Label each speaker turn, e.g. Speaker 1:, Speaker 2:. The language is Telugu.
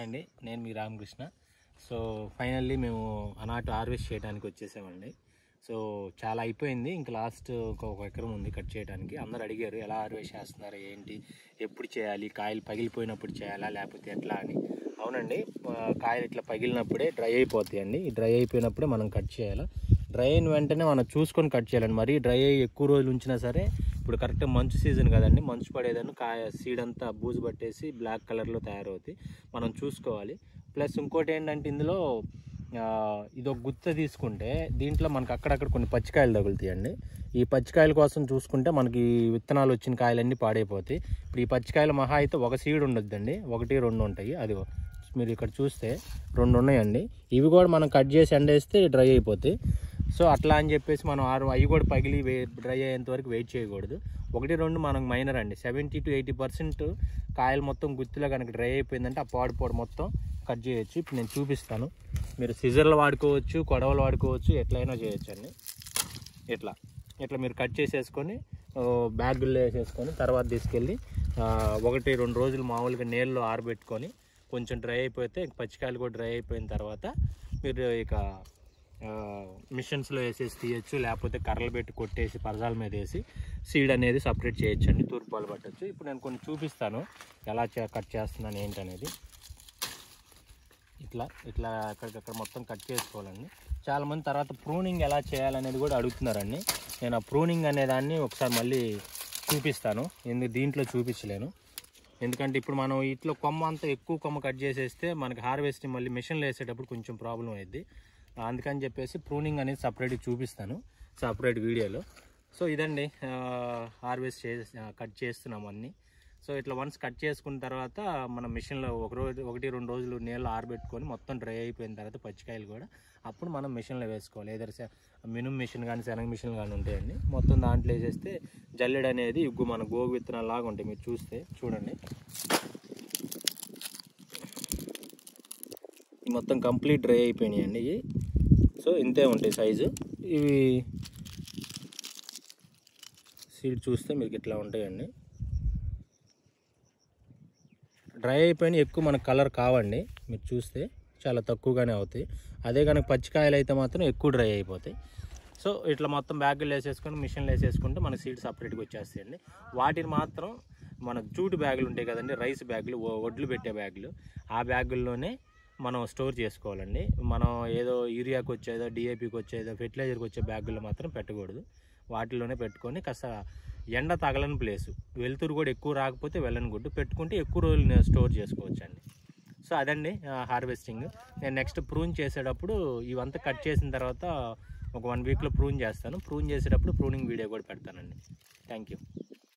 Speaker 1: అండి. నేను మీ రామకృష్ణ. సో ఫైనల్లీ మేము అనాటు హార్వెస్ట్ చేయడానికి వచ్చేసామండి. సో చాలా అయిపోయింది. ఇంకా లాస్ట్ ఒక ఎకరం ఉంది కట్ చేయడానికి. అందరు అడిగారు ఎలా హార్వెస్ట్ చేస్తున్నారు ఏంటి ఎప్పుడు చేయాలి కాయలు పగిలిపోయినప్పుడు చేయాలా లేకపోతే ఎట్లా అని. అవునండి. కాయలు ఇట్లా పగిలినప్పుడే డ్రై అయిపోతాయండి. డ్రై అయిపోయినప్పుడే మనం కట్ చేయాలి. డ్రై అయిన వెంటనే మనం చూసుకొని కట్ చేయాలండి. మరి డ్రై అయ్యి ఎక్కువ రోజులు ఉంచినా సరే ఇప్పుడు కరెక్ట్ మంచు సీజన్ కదండి. మంచు పడేదాన్ని కాయ సీడ్ అంతా బూజు పట్టేసి బ్లాక్ కలర్లో తయారవుతాయి. మనం చూసుకోవాలి. ప్లస్ ఇంకోటి ఏంటంటే ఇందులో ఇదొక ఇది ఒక గుత్త తీసుకుంటే దీంట్లో మనకు అక్కడక్కడ కొన్ని పచ్చికాయలు తగులుతాయండి. ఈ పచ్చికాయల కోసం చూసుకుంటే మనకి విత్తనాలు వచ్చిన కాయలన్నీ పాడైపోతాయి. ఇప్పుడు ఈ పచ్చికాయలు మహా అయితే ఒక సీడ్ ఉండొద్దండి. ఒకటి రెండు ఉంటాయి. అది మీరు ఇక్కడ చూస్తే రెండు ఉన్నాయండి. ఇవి కూడా మనం కట్ చేసి ఎండేస్తే డ్రై అయిపోతాయి. సో అట్లా అని చెప్పేసి మనం ఆరు అవి కూడా పగిలి డ్రై అయ్యేంత వరకు వెయిట్ చేయకూడదు. ఒకటి రెండు మనకు మైనర్ అండి. సెవెంటీ టు ఎయిటీ పర్సెంట్ కాయలు మొత్తం గుత్తిలో కనుక డ్రై అయిపోయిందంటే ఆ పాడు పొడి మొత్తం కట్ చేయొచ్చు. ఇప్పుడు నేను చూపిస్తాను. మీరు సిజర్లు వాడుకోవచ్చు కొడవలు వాడుకోవచ్చు ఎట్లయినా చేయొచ్చు అండి ఇట్లా. ఇట్లా మీరు కట్ చేసేసుకొని బ్యాగుల్లో వేసేసుకొని తర్వాత తీసుకెళ్ళి ఒకటి రెండు రోజులు మామూలుగా నీళ్ళలో ఆరబెట్టుకొని కొంచెం డ్రై అయిపోతే పచ్చికాయలు కూడా డ్రై అయిపోయిన తర్వాత మీరు ఇక మిషన్స్లో వేసేసి తీయచ్చు లేకపోతే కర్రలు పెట్టి కొట్టేసి పరదాల మీద వేసి సీడ్ అనేది సపరేట్ చేయొచ్చు అండి తూర్పాలు పట్టచ్చు. ఇప్పుడు నేను కొన్ని చూపిస్తాను ఎలా చే- కట్ చేస్తున్నాను ఏంటనేది. ఇట్లా ఇట్లా అక్కడికక్కడ మొత్తం కట్ చేసుకోవాలండి. చాలామంది తర్వాత ప్రూనింగ్ ఎలా చేయాలనేది కూడా అడుగుతున్నారండి. నేను ఆ ప్రూనింగ్ అనే దాన్ని ఒకసారి మళ్ళీ చూపిస్తాను ఎందుకు దీంట్లో చూపించలేను. ఎందుకంటే ఇప్పుడు మనం ఇట్లా కొమ్మ అంతా ఎక్కువ కొమ్మ కట్ చేసేస్తే మనకి హార్వెస్టింగ్ మళ్ళీ మిషన్లు వేసేటప్పుడు కొంచెం ప్రాబ్లం అయింది అందుకని చెప్పేసి ప్రూనింగ్ అనేది సపరేట్గా చూపిస్తాను సపరేట్ వీడియోలో. సో ఇదండి హార్వెస్ట్ చే కట్ చేస్తున్నాం అన్నీ. సో ఇట్లా వన్స్ కట్ చేసుకున్న తర్వాత మనం మిషన్లో ఒక రోజు ఒకటి రెండు రోజులు నీళ్ళు ఆరబెట్టుకొని మొత్తం డ్రై అయిపోయిన తర్వాత పచ్చికాయలు కూడా అప్పుడు మనం మిషన్లో వేసుకోవాలి. ఏదైనా మినుము మిషన్ కానీ శనగ మిషన్ కానీ ఉంటాయండి. మొత్తం దాంట్లో వేసేస్తే జల్లెడ అనేది ఇగ్గు మన గోగు విత్తనాలు లాగా ఉంటాయి. మీరు చూస్తే చూడండి. మొత్తం కంప్లీట్ డ్రై అయిపోయినాయి అండి ఇవి. సో ఇంతే ఉంటాయి సైజు. ఇవి సీడ్ చూస్తే మీకు ఇట్లా ఉంటాయండి. డ్రై అయిపోయిన ఎక్కువ మనకు కలర్ కావండి. మీరు చూస్తే చాలా తక్కువగానే అవుతాయి. అదే కనుక పచ్చికాయలు అయితే మాత్రం ఎక్కువ డ్రై అయిపోతాయి. సో ఇట్లా మొత్తం బ్యాగులు వేసేసుకొని మిషన్లు వేసేసుకుంటే మన సీడ్ సపరేట్గా వచ్చేస్తాయండి. వాటిని మాత్రం మన జూటు బ్యాగులు ఉంటాయి కదండి రైస్ బ్యాగులు ఒడ్లు వడ్లు పెట్టే బ్యాగులు. ఆ బ్యాగుల్లోనే మనం స్టోర్ చేసుకోవాలండి. మనం ఏదో యూరియాకి వచ్చేదో డిఏపికి వచ్చేదో ఫెర్టిలైజర్కి వచ్చే బ్యాగుల్లో మాత్రం పెట్టకూడదు. వాటిలోనే పెట్టుకొని కాస్త ఎండ తగలని ప్లేసు. వెలుతురు కూడా ఎక్కువ రాకపోతే వెళ్ళని గుడ్డు పెట్టుకుంటే ఎక్కువ రోజులు స్టోర్ చేసుకోవచ్చు అండి సో అదండి హార్వెస్టింగ్. నేను నెక్స్ట్ ప్రూన్ చేసేటప్పుడు ఇవంతా కట్ చేసిన తర్వాత ఒక వన్ వీక్లో ప్రూన్ చేస్తాను. ప్రూన్ చేసేటప్పుడు ప్రూనింగ్ వీడియో కూడా పెడతానండి. Thank you.